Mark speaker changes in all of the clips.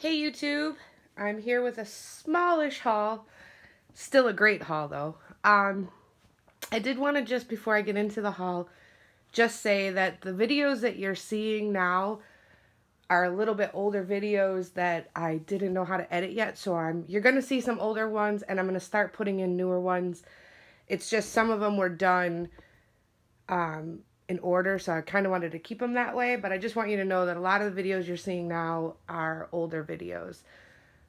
Speaker 1: Hey YouTube, I'm here with a smallish haul. Still a great haul though. Um, I did want to just before I get into the haul, just say that the videos that you're seeing now are a little bit older videos that I didn't know how to edit yet. So I'm you're gonna see some older ones and I'm gonna start putting in newer ones. It's just some of them were done um, in order, so I kind of wanted to keep them that way, but I just want you to know that a lot of the videos you're seeing now are older videos.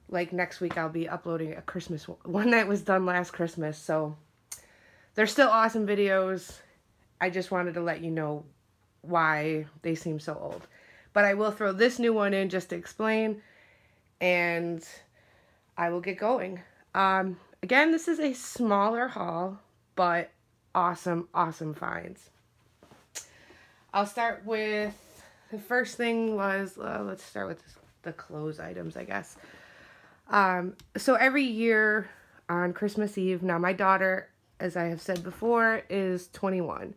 Speaker 1: Like next week I'll be uploading a Christmas one that was done last Christmas, so they're still awesome videos. I just wanted to let you know why they seem so old. But I will throw this new one in just to explain, and I will get going. Um, again, this is a smaller haul, but awesome, awesome finds. I'll start with the first thing was uh, let's start with the clothes items, I guess. Um, so every year on Christmas Eve, now my daughter, as I have said before, is 21.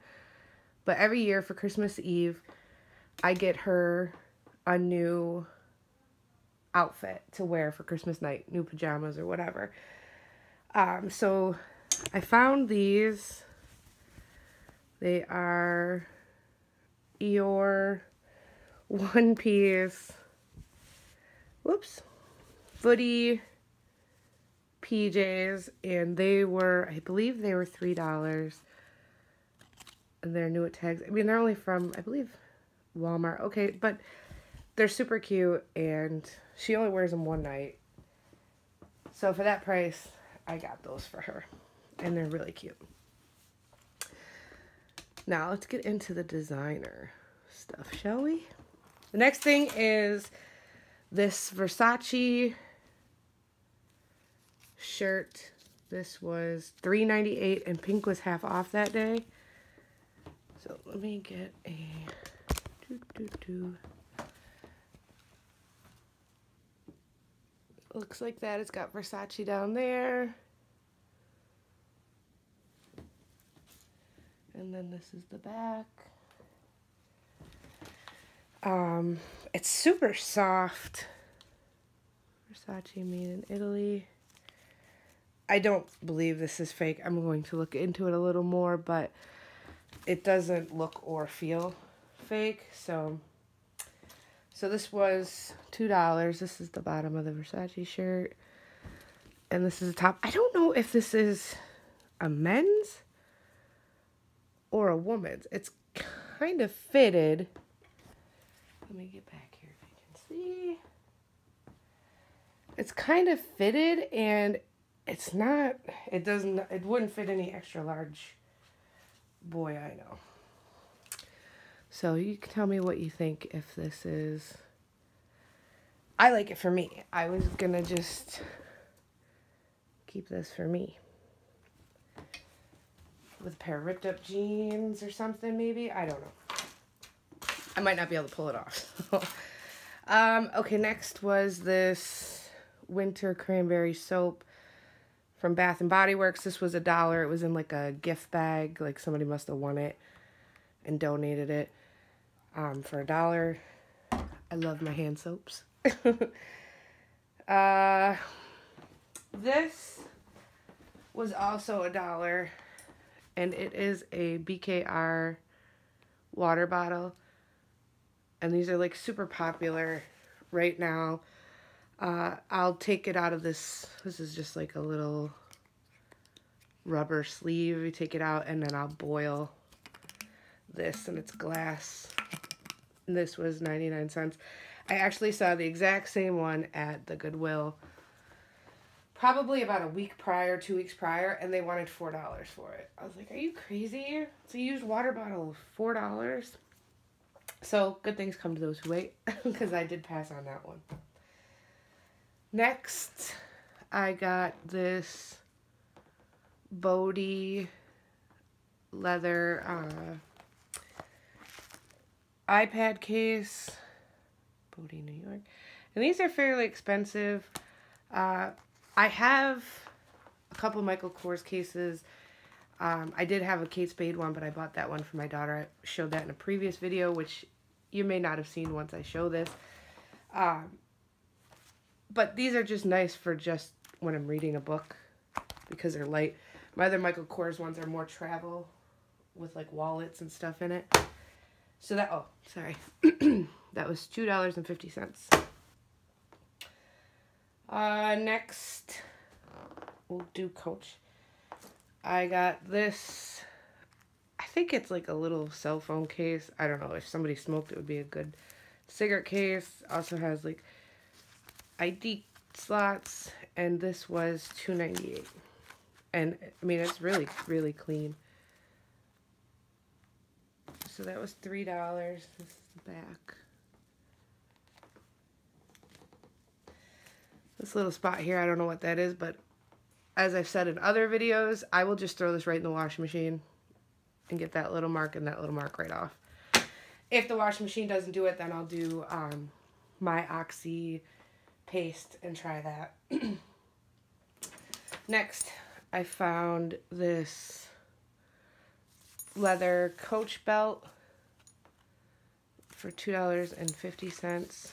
Speaker 1: But every year for Christmas Eve, I get her a new outfit to wear for Christmas night, new pajamas or whatever. Um, so I found these. They are Eeyore one piece whoops footy PJs and they were I believe they were three dollars. And they're new at tags I mean they're only from I believe Walmart. Okay but they're super cute and she only wears them one night. So for that price I got those for her and they're really cute now let's get into the designer stuff, shall we? The next thing is this Versace shirt. This was $3.98 and pink was half off that day. So let me get a doo, doo, doo. Looks like that. It's got Versace down there. And then this is the back. Um, it's super soft. Versace made in Italy. I don't believe this is fake. I'm going to look into it a little more, but it doesn't look or feel fake. So, so this was $2. This is the bottom of the Versace shirt. And this is the top. I don't know if this is a men's or a woman's. It's kind of fitted. Let me get back here if you can see. It's kind of fitted and it's not, it doesn't, it wouldn't fit any extra large boy I know. So you can tell me what you think if this is, I like it for me. I was gonna just keep this for me with a pair of ripped up jeans or something maybe. I don't know. I might not be able to pull it off. um, okay, next was this winter cranberry soap from Bath and Body Works. This was a dollar. It was in like a gift bag. Like somebody must have won it and donated it um, for a dollar. I love my hand soaps. uh, this was also a dollar and it is a BKR water bottle. And these are like super popular right now. Uh, I'll take it out of this. This is just like a little rubber sleeve. You take it out and then I'll boil this and it's glass. And this was 99 cents. I actually saw the exact same one at the Goodwill probably about a week prior, two weeks prior, and they wanted four dollars for it. I was like, "Are you crazy? It's a used water bottle, four dollars." So good things come to those who wait, because I did pass on that one. Next, I got this Bode leather uh, iPad case. Bode, New York. And these are fairly expensive. Uh, I have a couple Michael Kors cases. Um, I did have a Kate Spade one, but I bought that one for my daughter. I showed that in a previous video, which you may not have seen once I show this. Um, but these are just nice for just when I'm reading a book because they're light. My other Michael Kors ones are more travel with like wallets and stuff in it. So that, oh, sorry. that was $2.50. Uh, next, we'll do Coach. I got this, I think it's like a little cell phone case. I don't know, if somebody smoked it would be a good cigarette case. Also has like ID slots, and this was two ninety eight. And I mean, it's really, really clean. So that was $3. This is the back. This little spot here, I don't know what that is, but as I've said in other videos, I will just throw this right in the washing machine and get that little mark and that little mark right off. If the washing machine doesn't do it, then I'll do um, my Oxy paste and try that. Next, I found this leather coach belt for $2.50.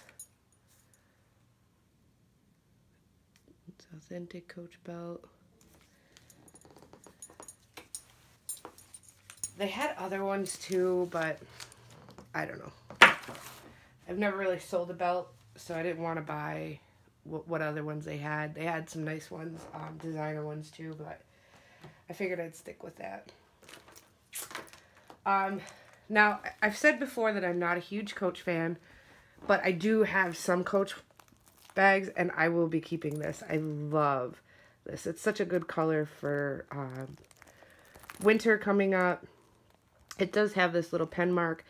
Speaker 1: It's authentic coach belt. They had other ones too, but I don't know. I've never really sold a belt, so I didn't want to buy what, what other ones they had. They had some nice ones, um, designer ones too, but I figured I'd stick with that. Um, now, I've said before that I'm not a huge Coach fan, but I do have some Coach bags, and I will be keeping this. I love this. It's such a good color for um, winter coming up. It does have this little pen mark,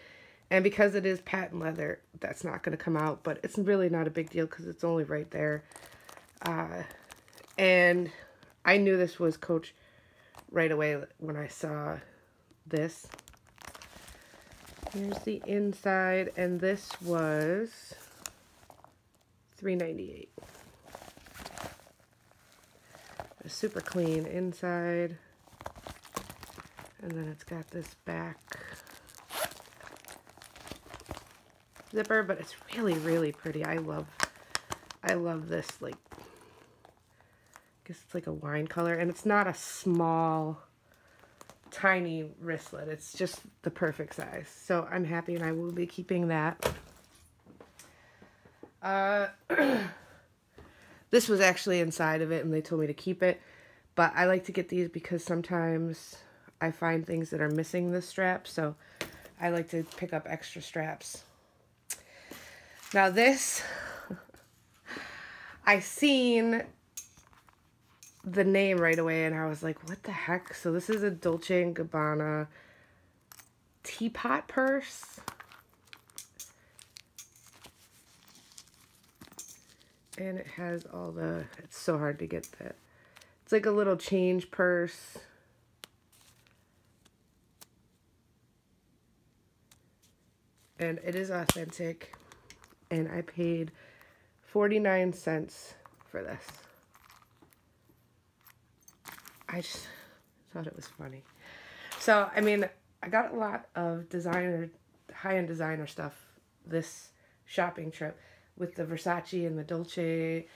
Speaker 1: and because it is patent leather, that's not going to come out, but it's really not a big deal because it's only right there. Uh, and I knew this was Coach right away when I saw this. Here's the inside, and this was $3.98. Super clean inside. And then it's got this back zipper, but it's really, really pretty. I love, I love this, like, I guess it's like a wine color, and it's not a small, tiny wristlet. It's just the perfect size. So I'm happy, and I will be keeping that. Uh, this was actually inside of it, and they told me to keep it. But I like to get these because sometimes I find things that are missing the strap, so I like to pick up extra straps. Now this, I seen the name right away and I was like, what the heck? So this is a Dolce & Gabbana teapot purse. And it has all the, it's so hard to get that. It's like a little change purse. And it is authentic and I paid 49 cents for this. I just thought it was funny. So, I mean, I got a lot of designer, high-end designer stuff this shopping trip with the Versace and the Dolce.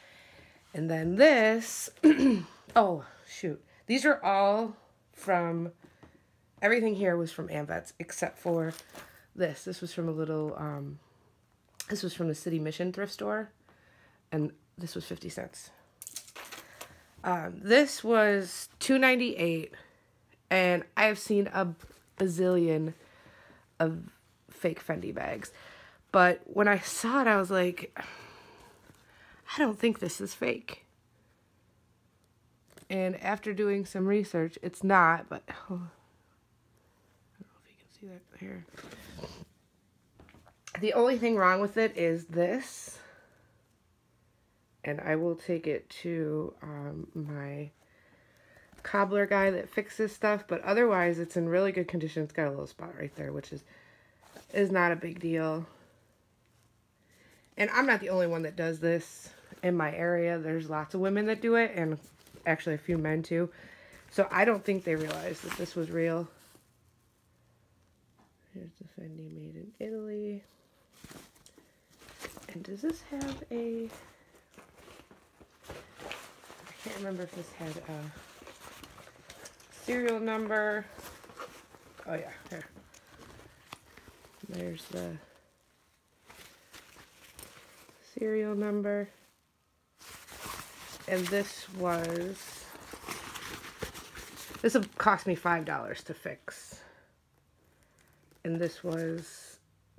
Speaker 1: And then this, oh, shoot. These are all from, everything here was from Amvets except for this. This was from a little um, this was from the City Mission thrift store, and this was 50 cents. Um, this was 2.98, and I have seen a bazillion of fake Fendi bags. But when I saw it, I was like, I don't think this is fake. And after doing some research, it's not, but oh, I don't know if you can see that here. The only thing wrong with it is this. And I will take it to um, my cobbler guy that fixes stuff. But otherwise, it's in really good condition. It's got a little spot right there, which is, is not a big deal. And I'm not the only one that does this in my area. There's lots of women that do it, and actually a few men too. So I don't think they realized that this was real. Here's the Fendi made in Italy. And does this have a... I can't remember if this had a serial number. Oh yeah, here. There's the serial number. And this was, this cost me $5 to fix. And this was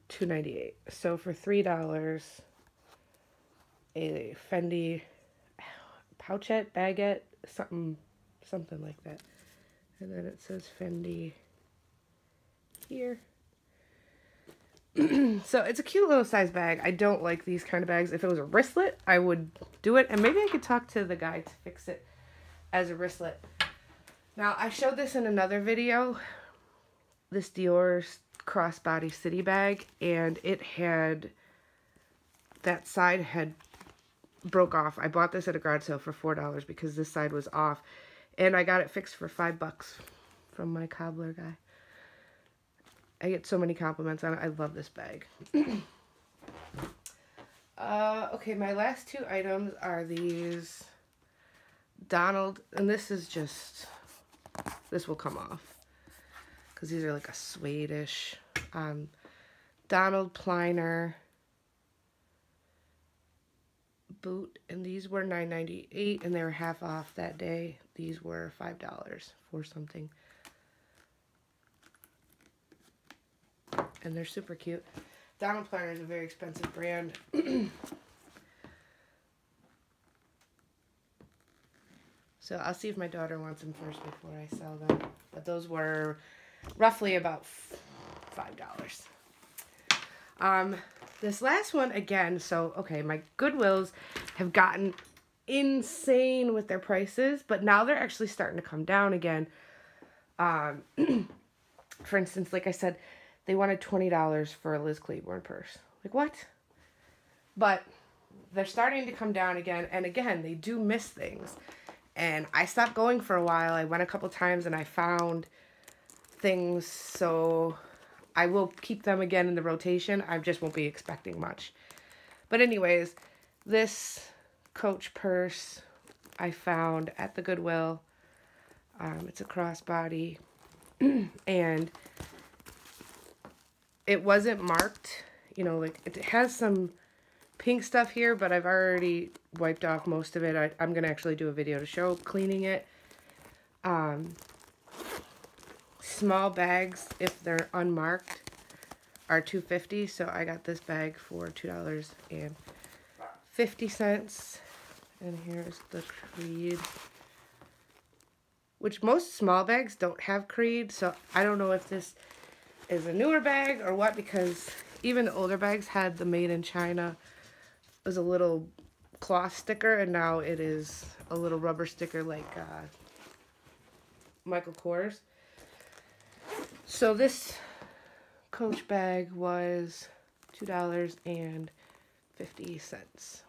Speaker 1: $2.98. So for $3, a Fendi pochette, baguette, something, something like that. And then it says Fendi here. so it's a cute little size bag. I don't like these kind of bags. If it was a wristlet, I would do it. And maybe I could talk to the guy to fix it as a wristlet. Now, I showed this in another video. This Dior crossbody city bag. And it had, that side had broke off. I bought this at a garage sale for $4 because this side was off. And I got it fixed for 5 bucks from my cobbler guy. I get so many compliments on it. I love this bag. uh, okay, my last two items are these Donald, and this is just, this will come off. Because these are like a suede-ish. Um, Donald Pliner boot, and these were $9.98, and they were half off that day. These were $5 for something. And they're super cute. Donald Pliner is a very expensive brand. so I'll see if my daughter wants them first before I sell them. But those were roughly about $5. Um, this last one, again, so, okay, my Goodwills have gotten insane with their prices, but now they're actually starting to come down again. Um, for instance, like I said, they wanted $20 for a Liz Claiborne purse. Like, what? But they're starting to come down again. And again, they do miss things. And I stopped going for a while. I went a couple times and I found things. So I will keep them again in the rotation. I just won't be expecting much. But anyways, this Coach purse I found at the Goodwill. Um, it's a crossbody. and it wasn't marked. You know, like it has some pink stuff here, but I've already wiped off most of it. I, am going to actually do a video to show cleaning it. Um, small bags, if they're unmarked, are 250 So I got this bag for $2.50. And here's the Creed. Which most small bags don't have Creed, so I don't know if this is a newer bag or what because even the older bags had the made in China it was a little cloth sticker and now it is a little rubber sticker like uh, Michael Kors. So this Coach bag was $2.50.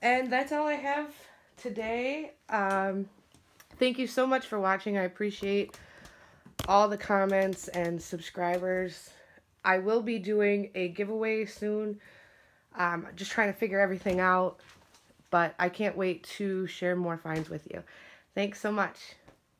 Speaker 1: And that's all I have today. Um, thank you so much for watching. I appreciate all the comments and subscribers. I will be doing a giveaway soon. Um, just trying to figure everything out. But I can't wait to share more finds with you. Thanks so much.